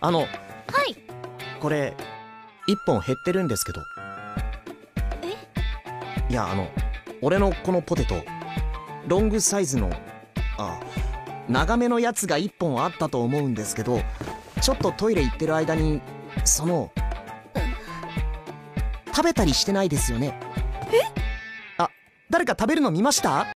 あのはい。これ1本減ってるんですけど。え？いやあの俺のこのポテトロングサイズのあ長めのやつが1本あったと思うんですけどちょっとトイレ行ってる間にその食べたりしてないですよね。え？あ誰か食べるの見ました？